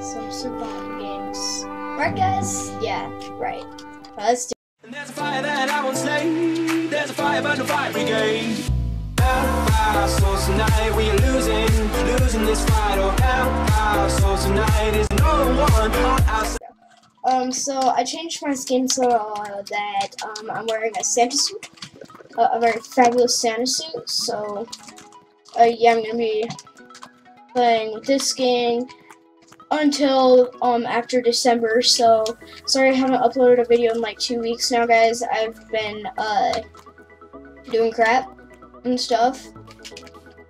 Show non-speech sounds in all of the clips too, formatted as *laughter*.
some survival games. Right, guys? Yeah, right. Let's do And there's a fire that I won't slay. There's a fire burn the fire brigade. Help our souls tonight. We are losing, losing this fight. Oh, help our souls tonight. Is no one on our. Um, so I changed my skin so uh, that um, I'm wearing a Santa suit, uh, a very fabulous Santa suit. So, uh, yeah, I'm gonna be playing with this skin until um after December. So, sorry I haven't uploaded a video in like two weeks now, guys. I've been uh doing crap and stuff.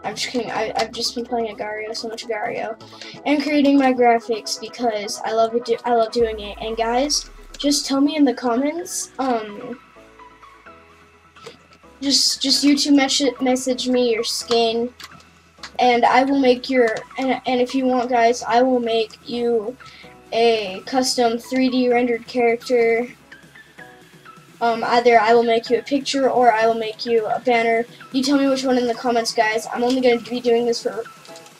I'm just kidding. I, I've just been playing Agario, so much Agario, and creating my graphics because I love it. I love doing it. And guys, just tell me in the comments. Um, just just YouTube message message me your skin, and I will make your and and if you want, guys, I will make you a custom 3D rendered character. Um, either I will make you a picture or I will make you a banner. You tell me which one in the comments, guys. I'm only going to be doing this for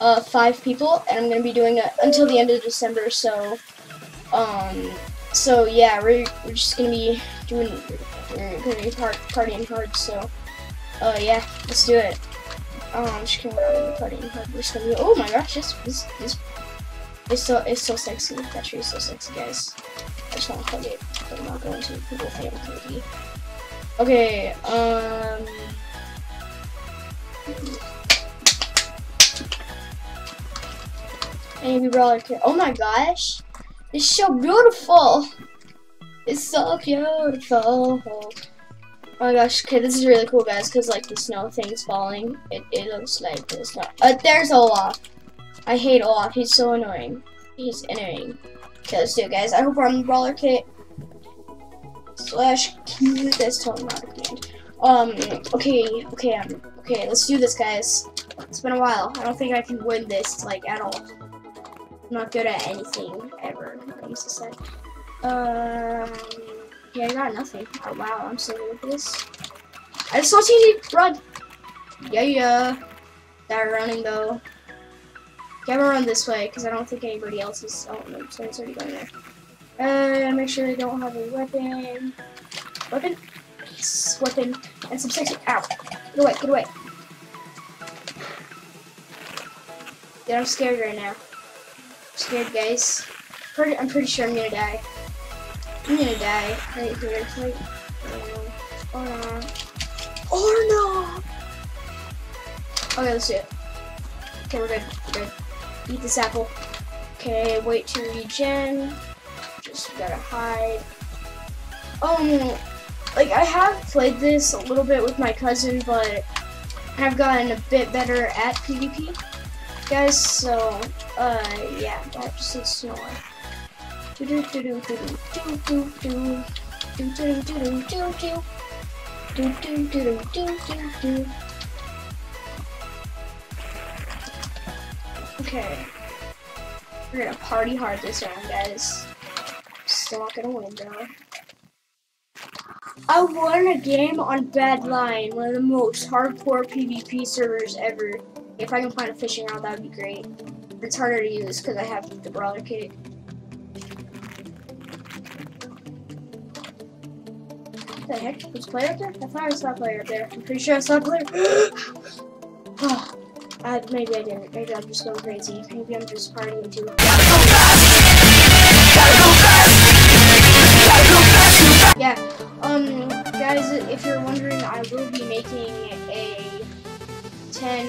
uh, five people, and I'm going to be doing it until the end of December. So, um, so yeah, we're, we're just going to be doing, we're going to be part, partying hard. So, uh, yeah, let's do it. Um, partying hard. We're just going to be, oh my gosh, this, this, this, it's so, it's so sexy. That tree is so sexy, guys. I just want to hug it, but I'm not going to. People think I'm. Okay, um. Maybe brawler. Oh my gosh, it's so beautiful. It's so beautiful. Oh my gosh, okay, this is really cool, guys, because like the snow thing's falling. It, it looks like there's not. Uh, there's Olaf. I hate Olaf. He's so annoying. He's annoying. Okay, let's do it, guys. I hope we're on the brawler kit. Slash Q. That's totally not a command. Um. Okay. Okay. Um. Okay. Let's do this, guys. It's been a while. I don't think I can win this like at all. I'm not good at anything ever. when it comes to set. Um. Yeah, I got nothing. Oh wow, I'm so at this. I saw TNT run. Yeah, yeah. They're running though. Okay, I'm gonna run this way because I don't think anybody else is. Oh no, someone's already going there. Uh, make sure they don't have a weapon. Weapon? Yes, weapon. And some sexy. Ow! Get away! Get away! Yeah, I'm scared right now. I'm scared, guys. Pretty, I'm pretty sure I'm gonna die. I'm gonna die right here. Like, or no. Or no! Okay, let's do it. Okay, we're good. We're good. Eat this apple. Okay, wait to regen. Just gotta hide. Um, like I have played this a little bit with my cousin, but I've gotten a bit better at PvP, guys. So, uh, yeah, that just needs snore. Do Okay. We're gonna party hard this round, guys. Still not gonna win though. I won a game on BadLion, one of the most hardcore PvP servers ever. If I can find a fishing rod, that would be great. It's harder to use because I have the brawler kit. The heck? Was a player up there? I thought I saw a player up there. I'm pretty sure I saw a player. *gasps* Uh, maybe I didn't. Maybe I'm just going crazy. Maybe I'm just partying too. Yeah. Um, guys, if you're wondering, I will be making a 10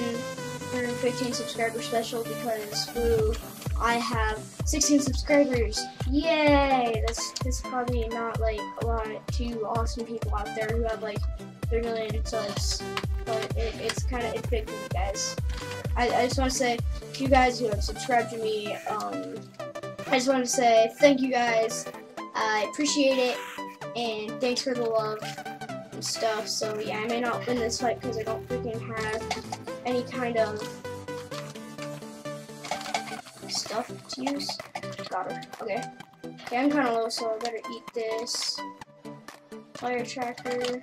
or 15 subscriber special because woo, I have 16 subscribers. Yay! That's that's probably not like a lot to awesome people out there who have like 3 million subs, but it, it's kind of it's big for you guys. I, I just want to say to you guys who have subscribed to me, um, I just want to say thank you guys. I appreciate it, and thanks for the love and stuff. So yeah, I may not win this fight because I don't freaking have any kind of stuff to use. Got her. Okay. Okay, I'm kind of low, so I better eat this. Fire tracker.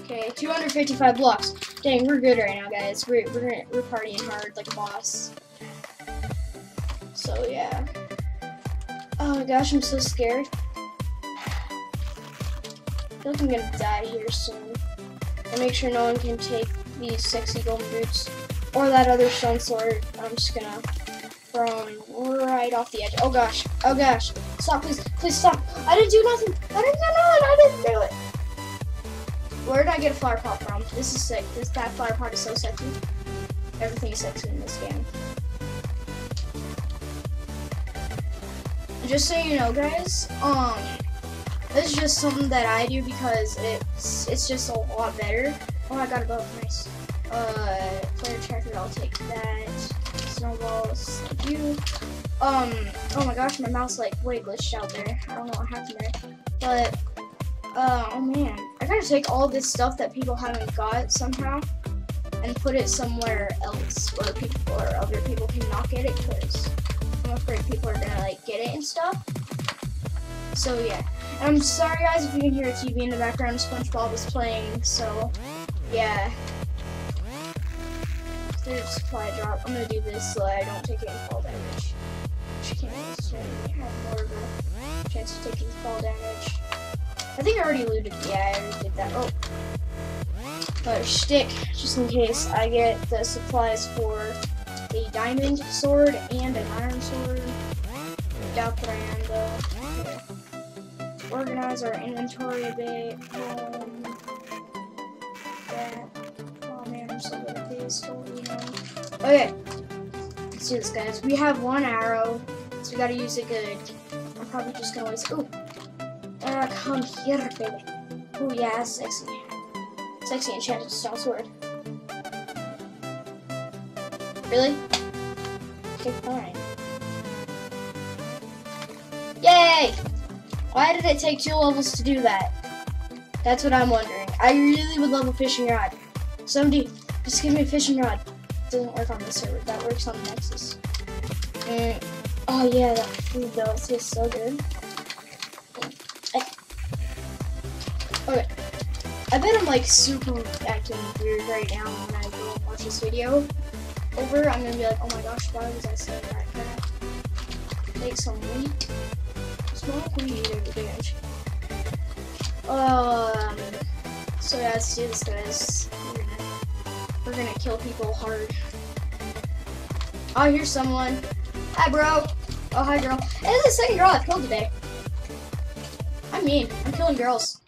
Okay, 255 blocks. Dang, we're good right now, guys. We're we're we're partying hard like a boss. So yeah. Oh my gosh, I'm so scared. Feel like I'm gonna die here soon. And make sure no one can take these sexy golden boots or that other stone sword. I'm just gonna throw right off the edge. Oh gosh, oh gosh. Stop, please, please stop. I didn't do nothing. I didn't do nothing. I didn't do it. Where did I get a flower pot from? This is sick. This that flower pot is so sexy. Everything is sexy in this game. Just so you know, guys, um, this is just something that I do because it's it's just a lot better. Oh, I got a bow. Nice. Uh, player tracker. I'll take that. Snowballs. Thank you. Um. Oh my gosh, my mouse like way glitched out there. I don't know what happened there, but uh, oh man, I gotta take all this stuff that people haven't got somehow and put it somewhere else where people or other people can not get it because I'm afraid people are gonna like get it and stuff. So yeah, and I'm sorry guys if you can hear a TV in the background. SpongeBob is playing, so yeah. There's supply drop. I'm gonna do this so I don't take any fall damage. Which can't necessarily have more of a chance of taking fall damage. I think I already looted. Yeah, I already did that. Oh. But stick, just in case I get the supplies for a diamond sword and an iron sword. Doubt that I am though. Organize our inventory a bit. Um, that. Oh man, I'm so good at this. Okay. Let's do this, guys. We have one arrow, so we gotta use it good. I'm probably just gonna waste. Ooh. Uh, come here, baby. Oh yeah, sexy. Sexy enchanted stone sword. Really? Okay, fine. Yay! Why did it take two levels to do that? That's what I'm wondering. I really would love a fishing rod. Somebody, just give me a fishing rod. doesn't work on this server. That works on Nexus. Mm. Oh yeah, that food though. It tastes so good. Okay. I bet I'm like super acting weird right now when I go watch this video over. I'm gonna be like, oh my gosh, why was I saying that crap? Take some wheat. Smoke. Um. So yeah, let's do this, guys. We're gonna, kill people hard. Oh, here's someone. Hi, bro. Oh, hi, girl. This is the second girl I've killed today. I mean, I'm killing girls.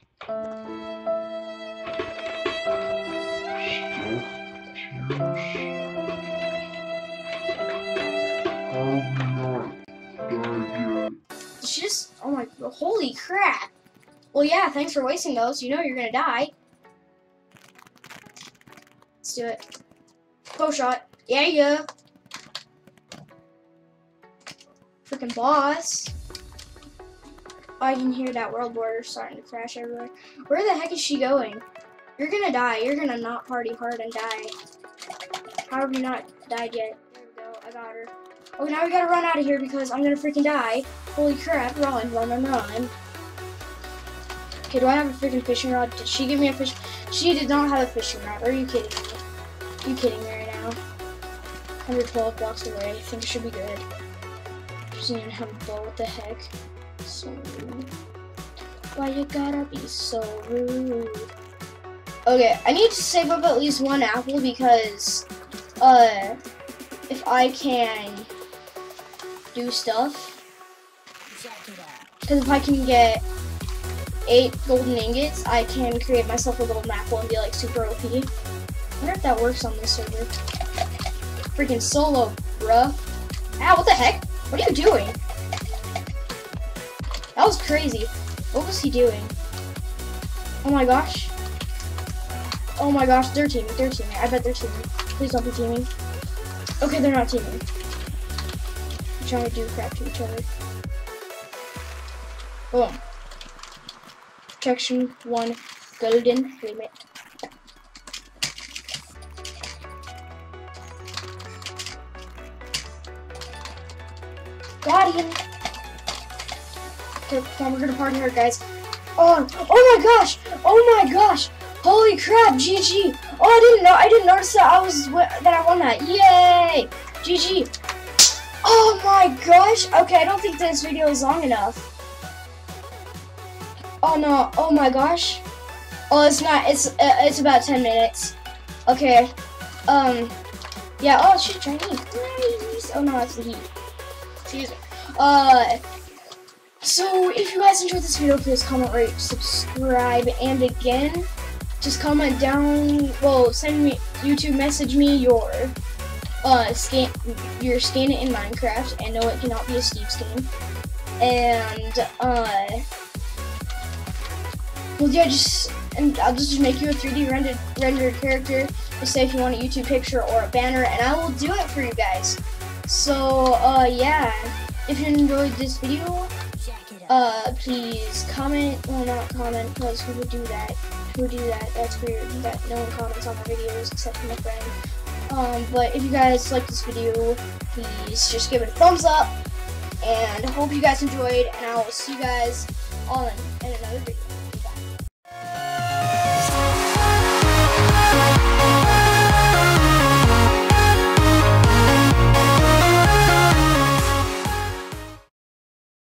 Holy crap. Well, yeah, thanks for wasting those. You know you're gonna die. Let's do it. Bow shot. Yeah, yeah. Freaking boss. Oh, I can hear that world border starting to crash everywhere. Where the heck is she going? You're gonna die. You're gonna not party hard and die. How have you not died yet? I got her. Oh, now we gotta run out of here because I'm gonna freaking die. Holy crap. Run, run, run, run. Okay, do I have a freaking fishing rod? Did she give me a fish? She did not have a fishing rod. Are you kidding me? Are you kidding me right now? 112 blocks away. I think it should be good. She's gonna have a bow. What the heck? So rude. Why you gotta be so rude? Okay, I need to save up at least one apple because, uh, if I can do stuff, because if I can get eight golden ingots, I can create myself a golden apple and be like super OP. I wonder if that works on this server. Freaking solo, bruh. Ah, what the heck? What are you doing? That was crazy. What was he doing? Oh my gosh. Oh my gosh, they're teaming, they're teaming. I bet they're teaming. Please don't be teaming. Okay, they're not teaming. They're trying to do crap to each other. Boom. Protection 1 golden limit. Him. Okay, we're gonna party hard, guys. Oh, oh my gosh! Oh my gosh! Holy crap! GG! Oh, I didn't know. I didn't notice that I was that I won that. Yay! GG! Oh my gosh. Okay, I don't think this video is long enough. Oh no. Oh my gosh. Oh, it's not. It's uh, it's about 10 minutes. Okay. Um. Yeah. Oh, it's Chinese. Oh no, it's the heat. Excuse me. Uh. So, if you guys enjoyed this video, please comment, rate, subscribe, and again, just comment down. Well, send me YouTube message me your uh scan your skin in Minecraft, and no, it cannot be a Steve skin. And uh, well, yeah, just and I'll just make you a 3D rendered rendered character. Just say if you want a YouTube picture or a banner, and I will do it for you guys. So, uh, yeah, if you enjoyed this video, uh, please comment. Well, not comment, because who would do that? Who do that? That's weird. That no one comments on my videos except for my friend. Um, but if you guys like this video, please just give it a thumbs up. And hope you guys enjoyed, and I will see you guys all in, in another video.